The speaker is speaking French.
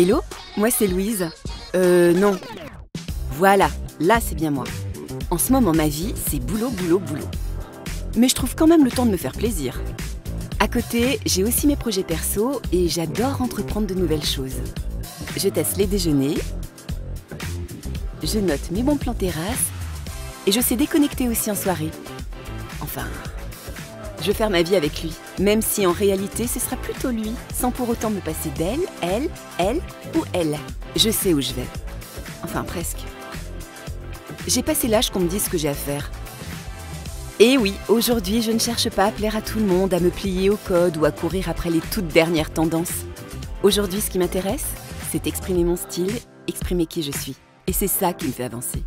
Hello, moi c'est Louise. Euh non. Voilà, là c'est bien moi. En ce moment ma vie, c'est boulot, boulot, boulot. Mais je trouve quand même le temps de me faire plaisir. À côté, j'ai aussi mes projets perso et j'adore entreprendre de nouvelles choses. Je teste les déjeuners, je note mes bons plans terrasse et je sais déconnecter aussi en soirée. Enfin, je faire ma vie avec lui, même si en réalité ce sera plutôt lui, sans pour autant me passer d'elle, elle, elle ou elle. Je sais où je vais. Enfin, presque. J'ai passé l'âge qu'on me dise ce que j'ai à faire. Et oui, aujourd'hui, je ne cherche pas à plaire à tout le monde, à me plier au code ou à courir après les toutes dernières tendances. Aujourd'hui, ce qui m'intéresse, c'est exprimer mon style, exprimer qui je suis. Et c'est ça qui me fait avancer.